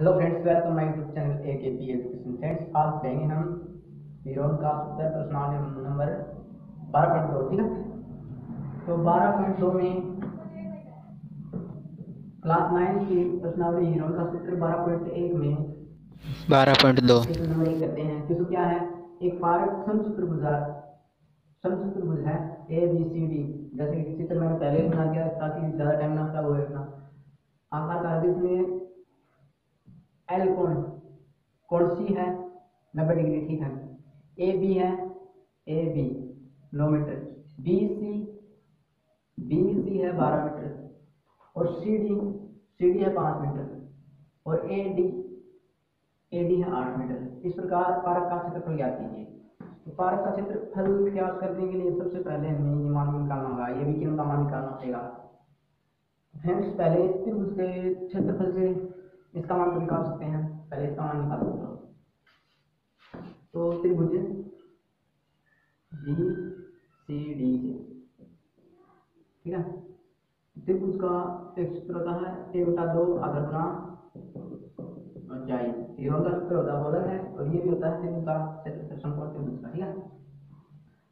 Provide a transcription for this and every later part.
Hello friends welcome my YouTube channel A K P education friends आज देंगे हम Heron का सूत्र प्रश्नावली नंबर बारह पॉइंट दो ठीक है? तो बारह पॉइंट दो में क्लास नाइन की प्रश्नावली हीरोन का सूत्र बारह पॉइंट एक में बारह पॉइंट दो। नंबर एक करते हैं। किसको क्या है? एक पारक समचतुर्भुज समचतुर्भुज है ए बी सी डी जैसे कि चित्र मैंने पहले बना दिया ताकि ज़्यादा टाइम ना खराब होए अपना। आकार का इसमें एल कोण कोण सी है, नब्बे डिग्री ठीक है। ए बी है A B now metre. B C B C है बारह मीटर। और सी डी सी डी है पाँच मीटर। और ए डी ए डी है आठ मीटर। इस प्रकार पारक का क्षेत्रफल ज्ञात कीजिए। तो पारक का क्षेत्रफल ज्ञात करने के लिए सबसे पहले हमें ये मान निकालना होगा। ये विकिरण का मान निकालना पड़ेगा फ्रेंड्स पहले त्रिभुज के क्षेत्रफल से इसका मान तो निकाल सकते हैं। पहले इसका मान निकाल सकते हो तो त्रिभुज बी सी डी ठीक है? त्रिभुज का एक सूत्र होता है एक बटा दो, आधा गुना ऊंचाई सूत्र होता है है और ये भी होता है त्रिभुज का समकोण त्रिभुज का ठीक है?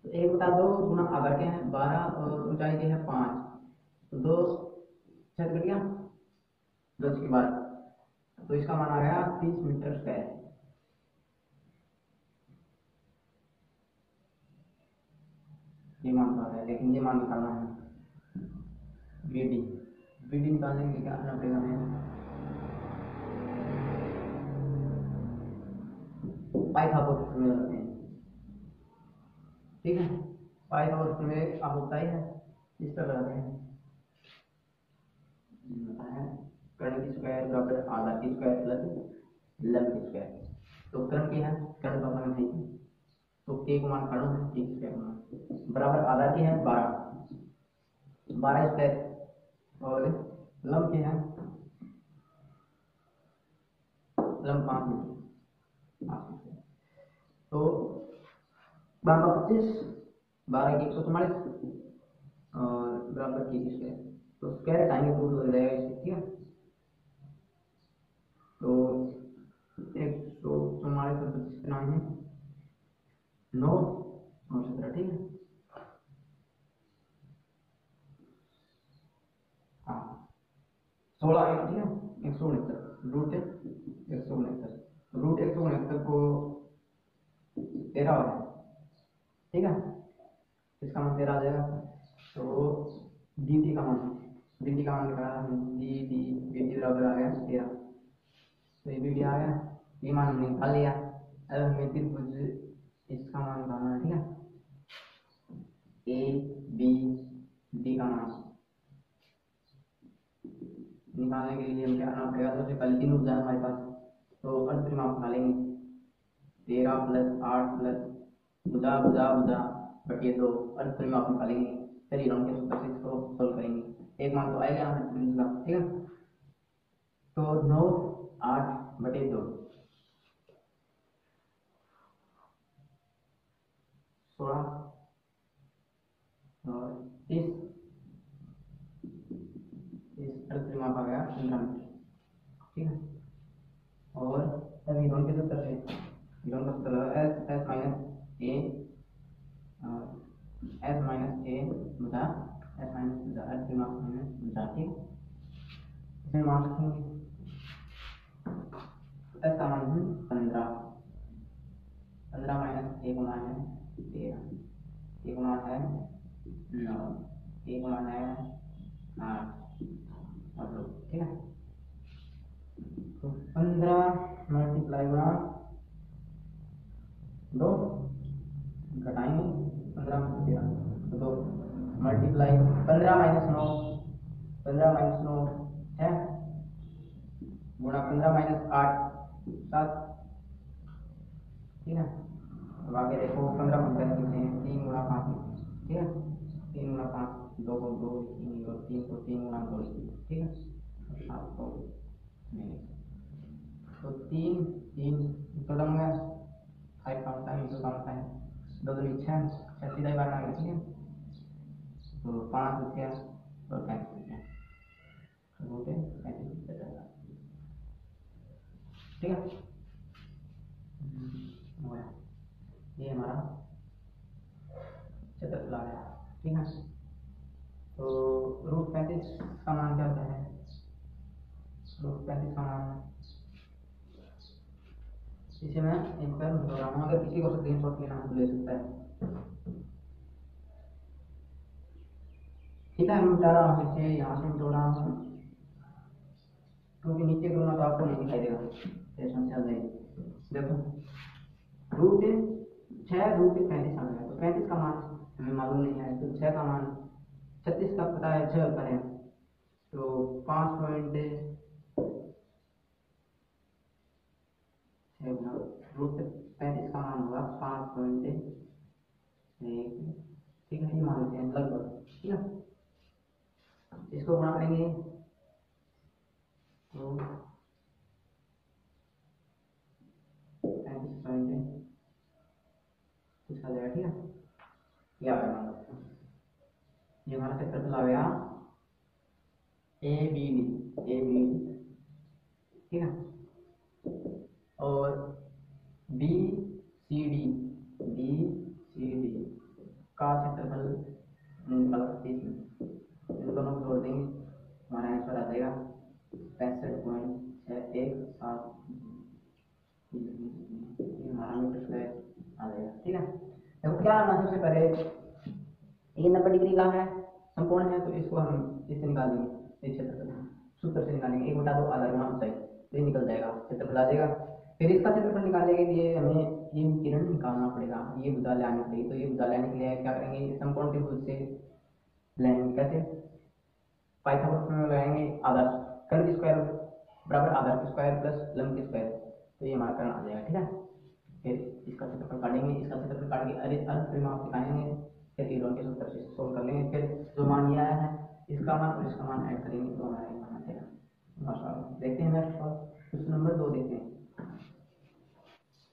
तो एक बटा दो गुना आधार के हैं? बारह और ऊंचाई के हैं? पाँच। तो दो छः कट गया। दस के बाद। तो इसका मान आ गया तीस मीटर स्क्वायर ये मान आ रहा है, लेकिन ये मान निकालना है। बी डी बी डी निकालने के क्या करना पड़ेगा हमें? पाइप आपको में रखते हैं। ठीक है? पाइप और में आप होता ही। है इस पर लगाते हैं। कर्ण स्क्वायर बराबर आधा स्क्वायर प्लस लंब स्क्वायर तो कर्ण की है, कर्ण का मान नहीं तो के मान कर्ण है के स्क्वायर मान। बराबर आधा की है, बारह। बारह स्क्वायर और लंब के है, लंब पाँच तो बारह पच्चीस, बारह की एक सौ चौवालीस, और बराबर की स्क्वायर तो स्क्वायर हटाएँगे तो हो जाएगा ठीक है तो एक सौ चौवालीस और पच्चीस के नाम है? नौ और सत्रह ठीक है। हाँ। सोलह आएगा ठीक है? एक सौ उनहत्तर। रूट एक सौ उनहत्तर। रूट एक सौ उनहत्तर को तेरह हो है ठीक है? इसका मान तेरह आ जाएगा। तो डी टी का मान। डी टी का मान निकाला डी डी बी टी बराबर आ गया तेरह। तो ये वीडियो आ गया। ये मान हमने निकाल लिया अब हमें त्रिभुज इसका मान निकालना है ठीक है ए बी डी का मान निकालने के लिए हम क्या करना पड़ेगा सबसे पहले तीन उपजा हमारे पास तो अंत में आप निकालेंगे तेरह प्लस आठ प्लस बुधा बुधा बुधा बटिए दो अंत में आप निकालेंगे चलिए हम के सूत्र से इसको सोल्व करेंगे एक मान तो आएगा हमारे ठीक है तो नौ आठ बटे दो सोलह और तीस तीस अड़तीस आ गया पंद्रह मीटर ठीक है? और अभी दोनों के सूत्र से दोनों का सूत्र S S minus A S minus A बता एस माइनस बता अड़तीस माइनस बता ठीक इसमें मान रखेंगे। इसका मान है पंद्रह। पंद्रह माइनस एक मान है तेरह एक है? नौ एक है? आठ। और दो। ठीक है? तो पंद्रह मल्टीप्लाई गुणा दो। घटाएँगे पंद्रह तेरह तो दो। मल्टीप्लाई पंद्रह माइनस नौ। पंद्रह माइनस नौ है? गुणा पंद्रह माइनस आठ। सात। ठीक है? अब आगे देखो पंद्रह पंद्रह लिखते हैं तीन गुणा पाँच ठीक है तीन गुणा पाँच दो को दो लिखेंगे और तीन को तीन गुणा दो लिखेंगे ठीक है सात को तो तीन तीन तो दम में फाइव का होता है इंटू का होता है दो दो छः छः सीधा बार आ गया ठीक है तो पाँच रुपया और पैंतीस रुपया पैंतीस रुपया ठीक है हो गया ये हमारा चतुर्थ आ गया ठीक है? तो रूट पैंतीस का मान क्या होता है? रूट पैंतीस का मान इसे मैं एक बार बता रहा हूँ। अगर किसी को स्क्रीन शॉट लेना है तो ले सकता है। ठीक है, मैं बता रहा हूँ इसे यहाँ से जोड़ रहा हूँ। क्योंकि नीचे करूँगा तो आपको नहीं दिखाई देगा। ये समस्या नहीं देखो रूट छः रूट पैंतीस आ गया तो पैंतीस का मान हमें मालूम नहीं है तो छः का मान छत्तीस का पता है छः करें तो पाँच पॉइंट रूट पैंतीस का मान होगा, पाँच पॉइंट एक, ठीक है, ये मान लेते हैं, लगभग, ठीक है। इसको गुणा करेंगे तो पैंतीस पॉइंट आ जाएगा ठीक है ये आ गया ये हमारा क्षेत्रफल आ गया A B D A B ठीक है? और B C D B C D का क्षेत्रफल निकाला तीस इन दोनों को जोड़ देंगे। हमारा आंसर आ जाएगा पैंसठ पॉइंट छः एक सात। हमारा मीटर स्क्वायर आ जाएगा। ठीक है? देखो, क्या आना सबसे पहले? ये नब्बे डिग्री का है, संपूर्ण है तो इसको हम इससे निकालेंगे, इस क्षेत्रफल सूत्र से निकालेंगे, एक बटा दो आधा गुना ऊंचाई तो ये निकल जाएगा क्षेत्रफल आ जाएगा फिर इसका क्षेत्रफल निकालने के लिए हमें ये किरण निकालना पड़ेगा, ये बुदा लाने के लिए तो ये बुदा लाने के लिए क्या करेंगे समकोण त्रिभुज से लेंगे, कैसे? पाइथागोरस में लगाएँगे आधार कर्ण स्क्वायर बराबर आधार स्क्वायर प्लस लंब स्क्वायर तो ये हमारा कर्ण आ जाएगा, ठीक है? फिर इसका क्षेत्रफल काटेंगे, इसका क्षेत्रफल काट के अरे अर्थ परिमाप दिखाएँगे, फिर इरोन के सूत्र से सोल्व कर लेंगे, फिर जो मान ये आया है, इसका मान और इसका मान ऐड करेंगे तो हमारा मान आ जाएगा माशाल्लाह, देखते हैं नेक्स्ट सवाल क्वेश्चन नंबर दो देखते हैं।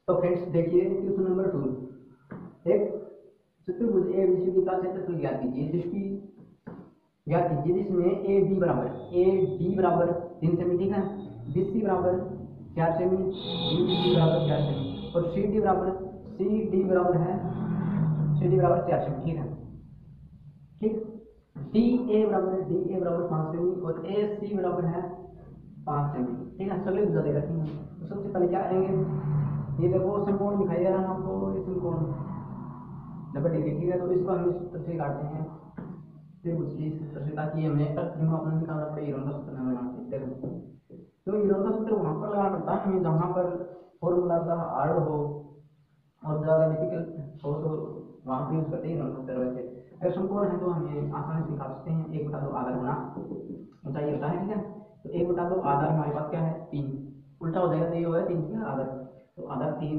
तो फ्रेंड्स देखिए क्वेश्चन नंबर टू एक चतुर्भुज ए बी सी का क्षेत्रफल ज्ञात कीजिए, जिसकी ज्ञात कीजिए, जिसमें ए बी बराबर ए बी बराबर तीन सेमी ठीक है? बी सी बराबर चार सेमी डी सी बराबर चार सेमी और सी डी बराबर सी डी बराबर है सी डी बराबर सेमी ठीक है? ठीक? डी ए बराबर डी ए बराबर पाँच सेमी, और ए सी बराबर है पाँच सेमी, ठीक है? सगले बुझा दे रखी हैं। तो सबसे पहले क्या करेंगे? ये देखो समकोण दिखाई दे रहा है आपको? ये समकोण नब्बे डिग्री ठीक है तो इसको हम इस तरह से काटते हैं। फिर कुछ इस तरह ताकि हमें अर्थ अपना निकालना पड़े इरोन का सूत्र हमें पे देखो तो इरोन का सूत्र वहाँ पर लगाना पड़ता है, हमें जहाँ पर फॉर्मूला का हार्ड हो, और ज़्यादा डिफ़िकल्ट हो तो वहाँ पे यूज़ करते हैं सूत्र वैसे अगर समकोण है तो हमें आसानी से निकाल सकते हैं। एक बटा दो आधार गुना ऊंचाई होता है, ठीक है? तो एक बटा दो आधार हमारे पास क्या है? तीन। उल्टा हो जाएगा तो ये होगा तीन क्या आधार तो आधार तीन।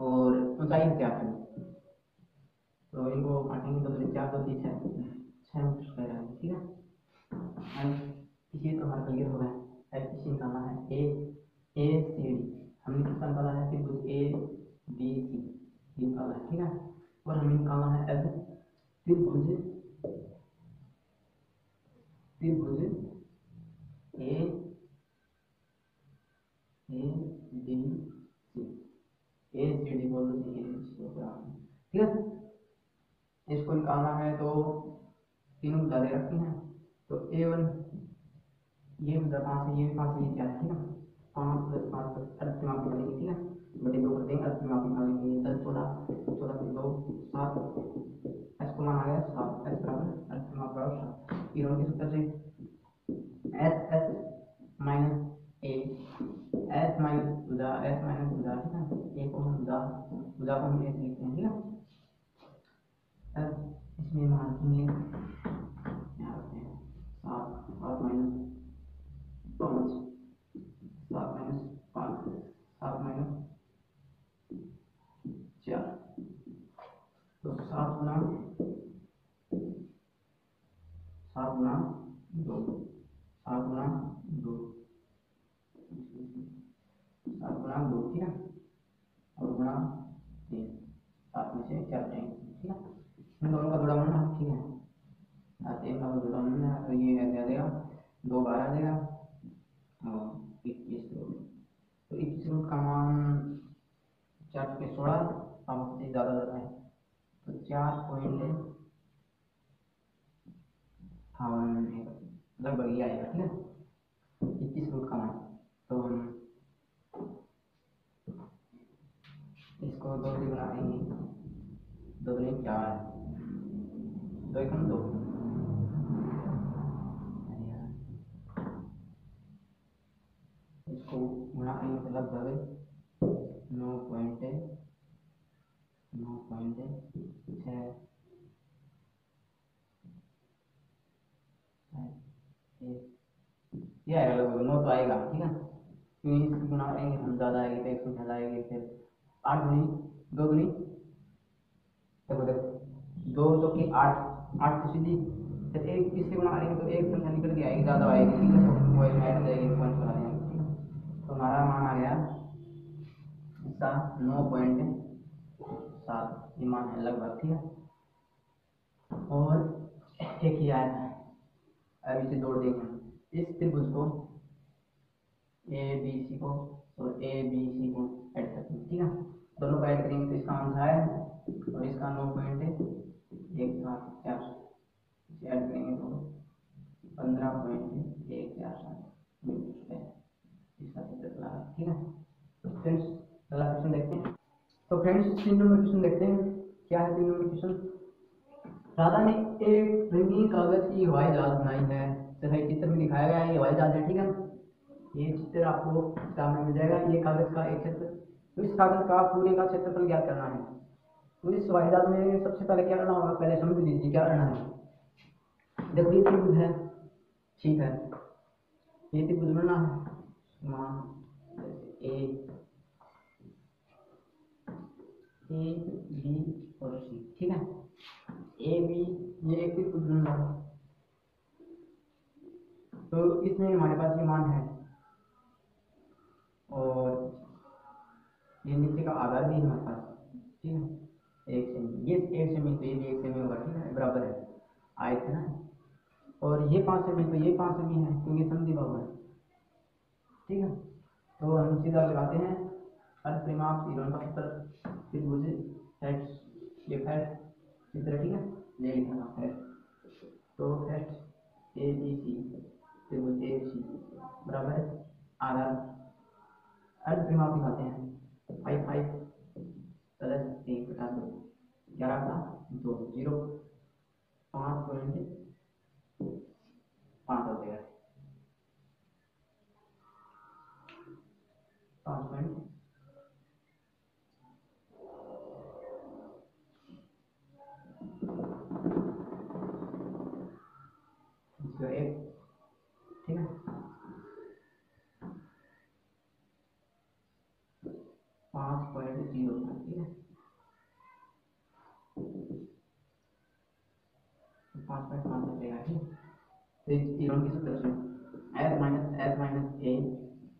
और ऊंचाई क्या है तो इनको काटेंगे तो चार दो तीन छः छः स्क्वायर आएगा ठीक है? इसी तो हमारा क्लियर हो गया। एफ़ इसी निकालना है। ए ए सी डी हमने किसका निकाला है कुछ ए बी सी निकाला है, ठीक है? और हमें निकालना है एफ़ त्रिभुज त्रिभुज ए A B C A C D बोल ठीक है? इसको निकालना है तो तीनों बता दे रखी हैं। तो ए वन, ये बता पाँच ये पाँच है ये चार है ठीक पाँच प्लस पाँच प्लस अर्थ मापी बनेगी, ठीक है? बटे दो कर देंगे अर्थ मापी निकालेंगे दस चौदह चौदह से दो, सात एस को मान आ गया, सात एस बराबर अर्थ माप बराबर सात। इरोन के सूत्र से S S minus A S minus Buddha S minus बुधा ठीक है? ए को हम बुधा बुधा को हम एस लिखते हैं, ठीक है? अब इसमें मार्किंग यहाँ रखते हैं, सात सात माइनस पाँच। सात माइनस चार। तो सात गुना सात गुना दो सात गुना दो सात गुना दो ठीक है और गुना तीन सात में से चार जाएँगे ठीक है इन दोनों का जोड़ा बनना ठीक है तीन का जोड़ा बनना है तो ये क्या देगा दो बारह देगा और इक्कीस रूट तो इक्कीस रूट का मान चार के सोलह पाँच से ज़्यादा ज़्यादा है तो चार पॉइंट अठावन लगभग ये आएगा ठीक है इक्कीस रूट का मान तो हम इसको दो से बना देंगे। दो दूनी चार। दो एक दो। इसको गुणा करेंगे तो लगभग नौ पॉइंट नौ पॉइंट छः ये आएगा लगभग। नौ तो आएगा, ठीक है? क्योंकि इसकी गुणा करेंगे, हम ज़्यादा आएगी तो एक सौ ज़्यादा आएगी फिर। आठ गुनी, दो गुनी देखो देखो दो तो की आठ आठ तो सीधी फिर एक किससे गुणा करेंगे तो एक संख्या निकल के आएगी, ज़्यादा आएगी, ठीक है तो वो इसमें ऐड जाएगी पॉइंट बना देंगे। तो हमारा मान आ गया इसका नौ पॉइंट सात, ये मान है लगभग, ठीक है? और एक ही आया अब इसे जोड़ देंगे इस त्रिभुज को ए बी सी को और ए बी सी को ऐड करते हैं, ठीक है? दोनों को ऐड करेंगे तो इसका आंसर है और इसका नौ पॉइंट एक सात चार, इसे ऐड करेंगे तो पंद्रह पॉइंट एक, चार, सात चला ठीक है? तो फ्रेंड्स अगला क्वेश्चन देखते हैं। तो फ्रेंड्स तीन नंबर क्वेश्चन देखते हैं, क्या है तीन नंबर क्वेश्चन राधा ने एक रंगीन कागज़ की हवाई जहाज़ बनाई है जैसा चित्र में दिखाया गया है हवाई जहाज़ है, ठीक है? ये चित्र आपको सामने मिल जाएगा। ये कागज़ का एक क्षेत्र। तो इस कागज़ का पूरे का क्षेत्रफल ज्ञात करना है। तो इस हवाई में सबसे पहले क्या करना होगा? पहले समझ लीजिए क्या करना है। देखो, ये त्रिभुज है। ठीक है। ये त्रिभुज बनना है। मान ए ए, बी और सी। ठीक है? ए, बी, ये एक त्रिभुज बन रहा है। तो इसमें हमारे पास ये मान है। और ये नीचे का आधार भी है हमारे पास ठीक है? एक सेमी ये एक सेमी तो ये भी एक सेमी होगा, ठीक है? बराबर है। आए थे ना? और ये पाँच सेमी तो ये पाँच सेमी है, क्योंकि समझी बाबू है। ठीक है? तो हम सीधा लगाते हैं। अर्थ परिमाप का सूत्र त्रिभुज हेड ये हेड चित्र ठीक है? ये लिखना है तो हेड ए बी सी त्रिभुज ए सी बराबर है। आधार अर्ध परिमाप निकालते हैं। फाइव फाइव प्लस एक बटा दो ग्यारह का, दो ज़ीरो पाँच पॉइंट पाँच हो पॉइंट। ज़ीरो एक, ठीक है? पॉइंट ज़ीरो ठीक है पाँच पॉइंट पाँच हो ठीक तो इस की सूत्र से S minus S minus A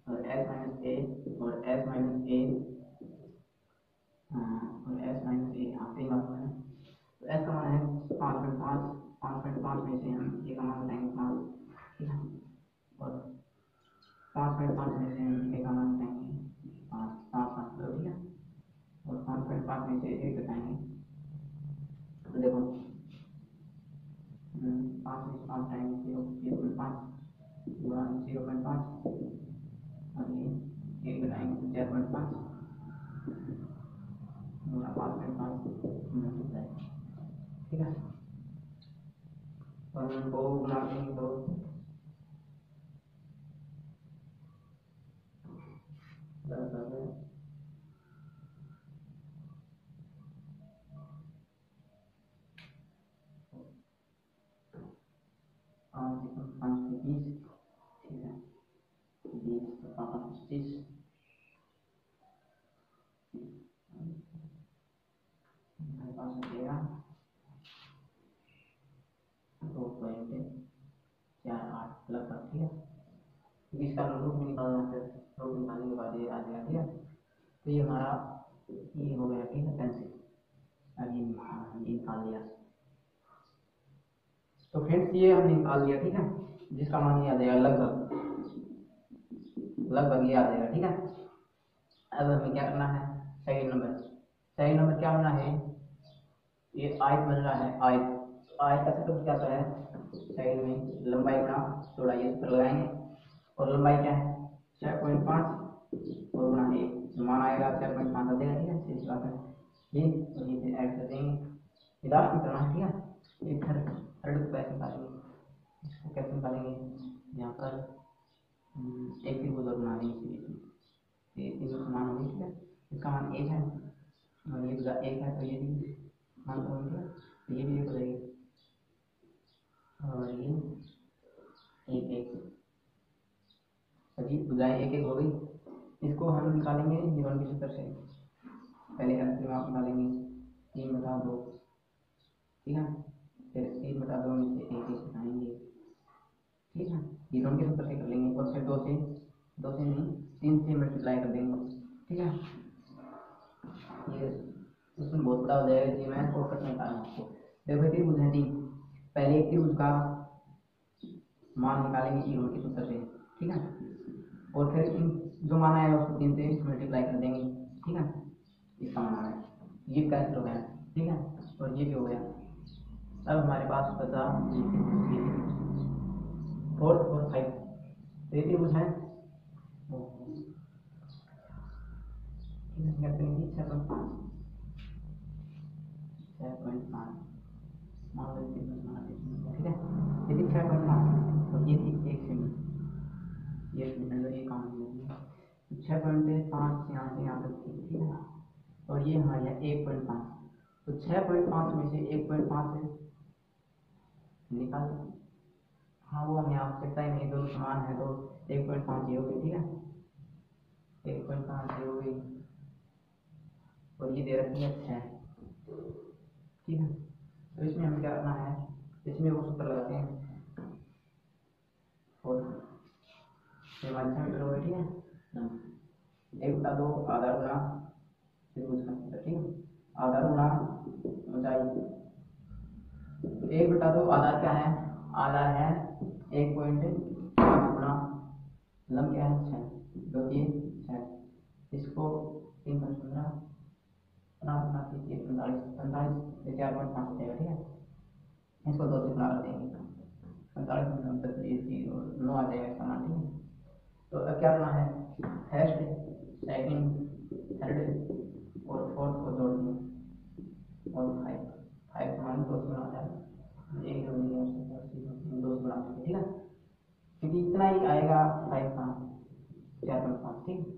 और एस माइनस ए और एस माइनस ए और एस माइनस ए यहाँ पे बात है तो एस का मान है पाँच पॉइंट पाँच पाँच पॉइंट पाँच में से हम ए का मान पाँच गुणा ज़ीरो पॉइंट पाँच और ये एक बताएँगे तो चार पॉइंट पाँच गुणा पाँच पॉइंट पाँच ठीक है और उनको गुणा देंगे तो दस आ गया पाँच एकम पाँच के बीस ठीक है बीस तो पाँच पच्चीस हमारे पास हो जाएगा दो पॉइंट लगभग ठीक है? क्योंकि इसका रूप निकालना फिर रूप निकालने के बाद ये आ जाएगा ठीक है? तो ये हमारा ये हो गया, ठीक है पेंसिल अब ये निकाल लिया। तो फ्रेंड्स ये हमने निकाल लिया, ठीक है? जिसका मान ये आ जाएगा, लगभग। लगभग ये आ जाएगा, ठीक है? अब हमें क्या करना है? सेकंड नंबर सेकंड नंबर क्या होना है? ये आयत बन रहा है आयत आयत का सूत्र क्या होता है? सेकंड में लंबाई गुना चौड़ाई ये सूत्र लगाएँगे। और लंबाई क्या है? छः पॉइंट पाँच और गुना एक मान आएगा छः पॉइंट पाँच आ जाएगा। ठीक है सीधी बात है। ये और ये ऐड कर देंगे। इधर की करना ठीक है? ये थर्ड थर्ड को कैसे निकालेंगे? इसको कैसे निकालेंगे? यहाँ पर हम्म, एक भी गुजर बना देंगे इसी ये तीनों समान होगी ठीक है? इसका मान एक है। और ये एक है तो ये भी मान तो ये भी एक हो जाएगी। और ये एक एक। सभी बुझाएँ एक एक हो गई। इसको हम निकालेंगे जीवन के सूत्र से। पहले एफ़ आप निकालेंगे तीन बटा दो। ठीक है? फिर तीन बटा दो में से एक एक घटाएँगे ठीक है? जीवन के सूत्र से कर लेंगे। और फिर दो से दो से नहीं, तीन से मल्टीप्लाई कर देंगे। ठीक है? ये, उसमें बहुत बड़ा हो जाएगा। जी मैं में बता रहा हूँ आपको। देखो है तीन पहले एक त्रिभुज का मान निकालेंगे ई के सूत्र से ठीक है? और फिर इन जो मान आएगा उसको तीन से मल्टीप्लाई कर देंगे, ठीक है? इसका मान आया ये कैंसिल हो गया, ठीक है? और ये भी हो गया। अब हमारे पास बचा फोर्थ और फाइव ये त्रिभुज है। छः पॉइंट पाँच ठीक है यदि पॉइंट पाँच तो ये एक सेमी ये मतलब ये काम छः पॉइंट पाँच यहाँ से यहाँ तक थी ठीक है? और ये हमारे यहाँ एक पॉइंट पाँच तो छः पॉइंट पाँच में से एक पॉइंट पाँच है। निकाल हाँ वो हमें आवश्यकता ही नहीं दोनों समान है तो एक पॉइंट पाँच ये हो गई ठीक है? एक पॉइंट पाँच ये हो गई और ये दे रखी है छः ठीक है? तो इसमें हमें क्या करना है? इसमें वो सूत्र लगाते हैं। हो ठीक है। एक बटा दो, आधा सूत्र ठीक है? आधा गुना ऊंचाई एक बटा दो आधार क्या है? आधार है एक पॉइंट पाँच गुना। लंब क्या है? छः जो कि छः इसको तीन पंद्रह पंद्रह गुना कीजिए पैंतालीस पैंतालीस से चार पॉइंट पाँच जाएगा ठीक है? इसको दो से गुना देंगे। पैंतालीस में तीन और नौ आ जाएगा इसका मान ठीक है? तो क्या करना है? फ़र्स्ट सेकंड थर्ड और फोर्थ को जोड़ देंगे और फाइव फाइव मान दो से गुना हो एक दो सात आठ, नौ, दो से करेंगे ठीक है? क्योंकि इतना ही आएगा फाइव का चार पॉइंट पाँच ठीक है?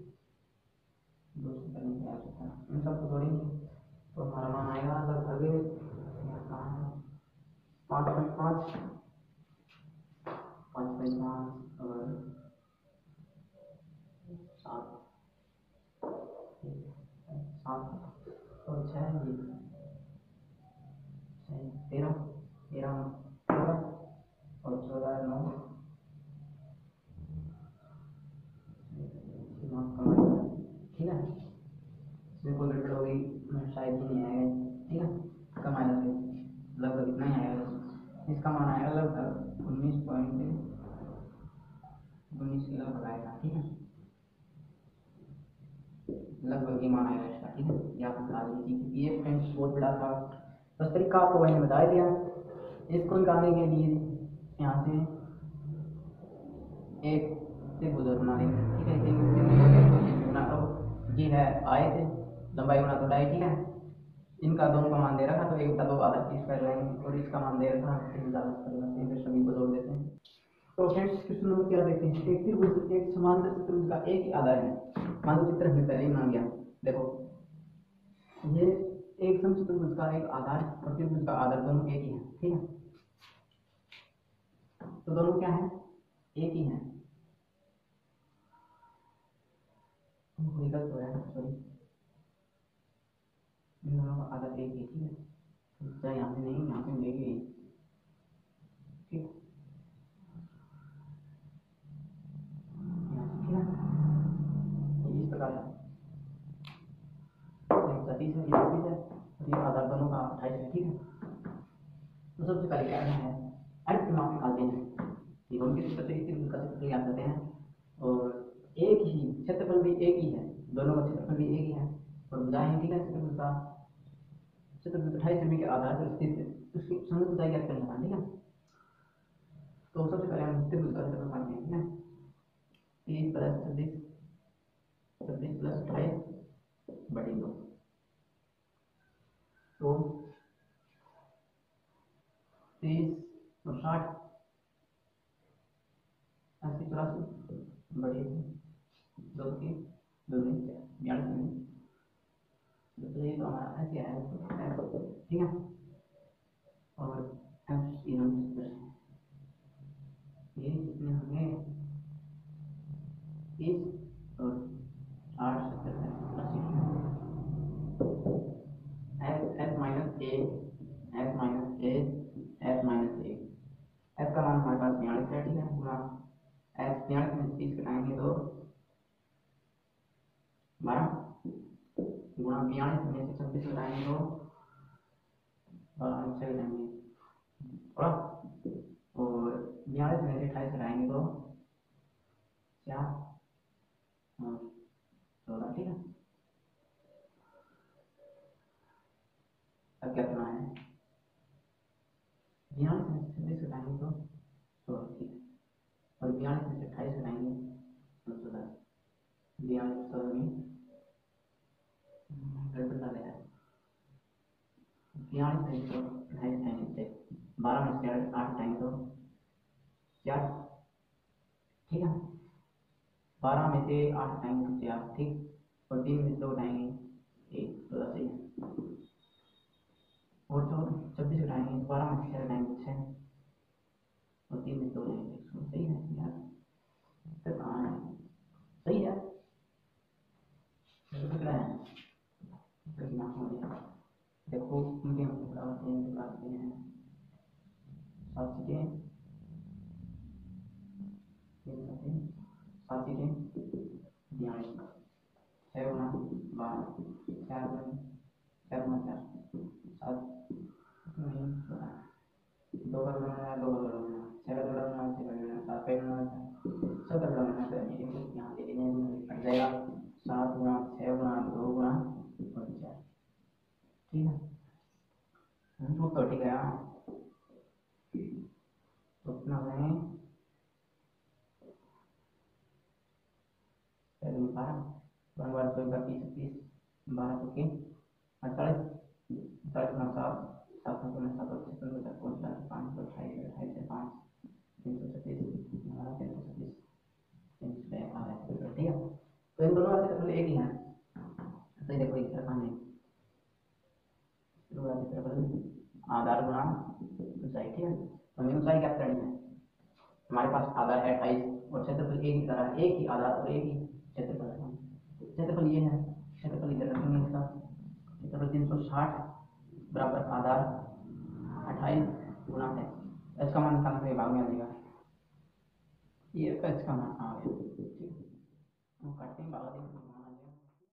दो से करने की आवश्यकता इन सबको जोड़ेंगे तो हमारा मान आएगा कहाँ है पाँच पॉइंट पाँच पाँच पॉइंट पाँच और सात सात और छः तेरह तेरह आएगा ठीक है? लगभग ये मान आएगा इसका, ठीक है? ये आप बता दीजिए क्योंकि ये फ्रेंड्स बहुत बड़ा था। बस तरीका आपको मैंने बता दिया। इसको निकालने के लिए यहाँ से एक से गुजर बना देंगे ठीक है? गुना करो ये है आए थे, लंबाई गुना चौड़ाई ठीक है? इनका दोनों का मान दे रखा तो एक बटा दो आधा चीज़ कर लेंगे, और इसका मान दे रखा हैं फिर सभी को जोड़ देते हैं। तो फ्रेंड्स क्वेश्चन नंबर क्या देखते हैं? एक त्रिभुज एक समांतर त्रिभुज का एक ही आधार है। मान लो चित्र हमने पहले ही बना लिया। देखो, ये एक समचतुर्भुज का एक आधार और त्रिभुज का आधार दोनों एक ही है, ठीक है? तो दोनों क्या है? एक ही है। गलत हो रहा सॉरी दोनों का आधार एक ही है यहाँ से नहीं, यहाँ से मिलेगी ठीक यहाँ से ठीक है ये इस है ये है है ये आधार दोनों का अट्ठाईस है ठीक है। तो सबसे पहले क्या है अर्थ क्रमांक निकालते हैं। ये दोनों के सूत्र से का याद करते हैं। और एक क्षेत्रफल भी एक ही है, दोनों का क्षेत्रफल भी एक ही है। और भुजाएँ ठीक है क्षेत्रफल का, क्षेत्रफल अठाईस सेमी के आधार पर स्थित उसकी संगत भुजाएँ क्या करना ठीक है? तो सबसे पहले हम त्रिभुज का क्षेत्रफल मानते हैं ठीक है? तीस प्लस छब्बीस छब्बीस प्लस अठाईस बटे दो तो तीस और साठ अस्सी प्लस बड़े दो की दो तो ये तो हमारा ऐसे है। ठीक है और एफ़ सी हम ये कितने होंगे तीस और आठ सत्तर अस्सी F F minus A F minus A F minus A F का मान हमारे पास बयालीस है ठीक है गुना एफ़ बयालीस में तीस घटाएँगे तो बारह गुणा बयालीस से छब्बीस घटाएँगे तो बारह से थोड़ा और बयालीस में से अट्ठाईस घटाएँगे तो चार और चौदह ठीक है अब क्या करना है बयालीस में से छब्बीस घटाएँगे तो सोलह ठीक है और बयालीस में से अट्ठाईस तो चौदह बयालीस चौदह में गड़बड़ डाले है बयालीस में से अट्ठाईस घटाएँगे से बारह में से आठ घटाएँगे तो। चार ठीक है। बारह में से आठ घटाएँगे तो चार ठीक। और तीन में दो घटाएँगे एक चौदह सही है और जो छब्बीस तो बारह में छः घटाएँगे छः और तीन में दो एक सौ सही है यार। तो कहाँ है? सही है लग रहा है तो दिमाग में लिया देखो इनके हम निकालते हैं। निकालते हैं। सात चीज़ें सात चीज़ें बयालीस छः गुना बारह। चार गुना चार गुना चार। सात। नहीं दो का गुना है, दो का गुना छः का गुना है छः का गुना सात का गुना है सब का गुना है तो यहाँ कट जाएगा सात गुना छः गुना दो गुना और चार ठीक है वो गया। अपना है। बार बार कोई चलो बारह बारह बारह सौ बत्तीस तीस बारह सौ के अड़तालीस अड़तालीस गुना सात सात सौ गुना सात सौ छप्पन पचास पचास पाँच सौ अट्ठाईस अट्ठाईस से पाँच तीन सौ छत्तीस बारह तीन सौ छत्तीस तीन सौ बारह ठीक है तो इन दोनों वाले तो एक ही हैं तो ये देखो इस तरह कहानी आधार गुणा ऊंचाई ठीक है तो हमें ऊंचाई क्या करनी है हमारे पास आधार है अट्ठाईस और क्षेत्रफल एक ही तरह एक